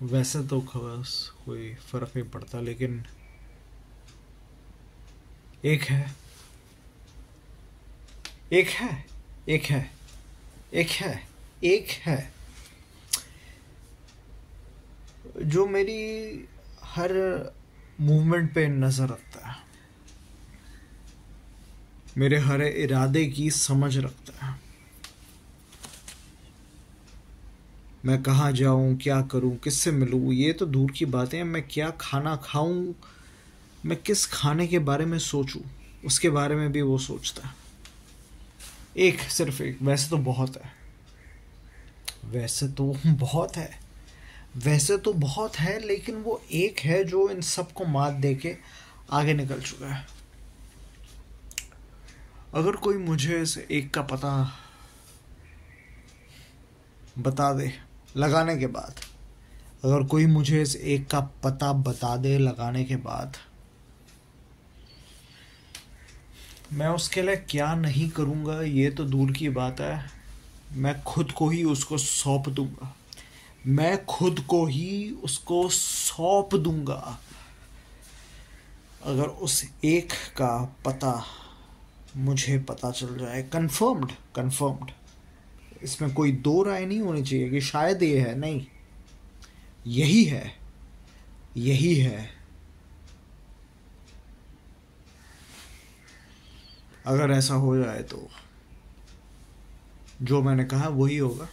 वैसे तो खबस कोई फ़र्क नहीं पड़ता, लेकिन एक है। एक है एक है एक है एक है। जो मेरी हर मूवमेंट पे नज़र रखता है, मेरे हर इरादे की समझ रखता है। मैं कहाँ जाऊँ, क्या करूँ, किससे मिलूँ? ये तो दूर की बातें हैं। मैं क्या खाना खाऊं? मैं किस खाने के बारे में सोचूं? उसके बारे में भी वो सोचता है। एक सिर्फ़ एक, वैसे तो बहुत है। वैसे तो बहुत है। वैसे तो बहुत है, लेकिन वो एक है जो इन सबको मात दे के आगे निकल चुका है। अगर कोई मुझे इस एक का पता बता दे लगाने के बाद। अगर कोई मुझे इस एक का पता बता दे लगाने के बाद, मैं उसके लिए क्या नहीं करूँगा, ये तो दूर की बात है। मैं खुद को ही उसको सौंप दूँगा। मैं खुद को ही उसको सौंप दूँगा। अगर उस एक का पता मुझे पता चल जाए कंफर्म्ड कंफर्म्ड इसमें कोई दो राय नहीं होनी चाहिए कि शायद ये है, नहीं। यही है यही है। अगर ऐसा हो जाए तो जो मैंने कहा वही होगा।